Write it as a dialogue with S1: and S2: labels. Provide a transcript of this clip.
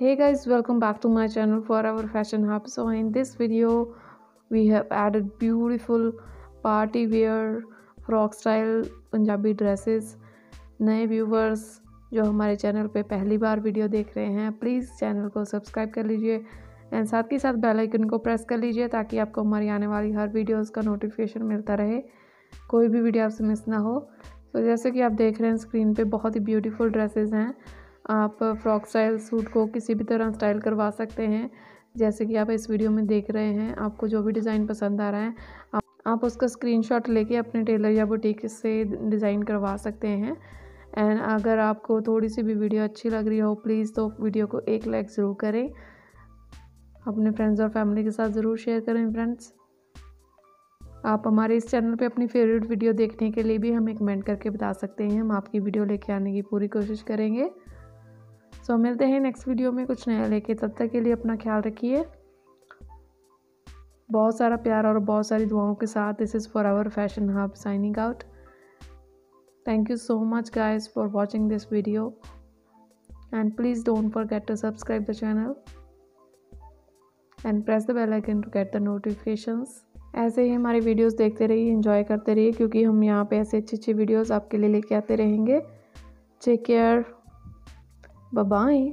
S1: hey guys, welcome back to my channel for our fashion hub. So in this video, we have added beautiful party wear frock style Punjabi dresses नए viewers जो हमारे channel पे पहली बार video देख रहे हैं please channel को subscribe कर लीजिए एंड साथ ही साथ बेल आइकन को प्रेस कर लीजिए ताकि आपको हमारी आने वाली हर वीडियोस का नोटिफिकेशन मिलता रहे। कोई भी वीडियो आपसे मिस ना हो। तो जैसे कि आप देख रहे हैं स्क्रीन पे बहुत ही ब्यूटीफुल ड्रेसेस हैं। आप फ्रॉक स्टाइल सूट को किसी भी तरह स्टाइल करवा सकते हैं। जैसे कि आप इस वीडियो में देख रहे हैं आपको जो भी डिज़ाइन पसंद आ रहा है आप, आप उसका स्क्रीनशॉट लेके अपने टेलर या बुटीक से डिज़ाइन करवा सकते हैं। एंड अगर आपको थोड़ी सी भी वीडियो अच्छी लग रही हो प्लीज़ तो वीडियो को एक लाइक ज़रूर करें। अपने फ्रेंड्स और फैमिली के साथ ज़रूर शेयर करें फ्रेंड्स। आप हमारे इस चैनल पे अपनी फेवरेट वीडियो देखने के लिए भी हमें कमेंट करके बता सकते हैं। हम आपकी वीडियो लेके आने की पूरी कोशिश करेंगे। सो so, मिलते हैं नेक्स्ट वीडियो में कुछ नया लेके। तब तक के लिए अपना ख्याल रखिए। बहुत सारा प्यार और बहुत सारी दुआओं के साथ this is for our fashion hub signing out thank you so much guys for watching this video and please don't forget to subscribe the channel and press the bell icon to get the notifications ऐसे ही हमारी videos देखते रहिए enjoy करते रहिए क्योंकि हम यहाँ पे ऐसे अच्छे अच्छे वीडियोस आपके लिए लेके आते रहेंगे। Take care Bye bye.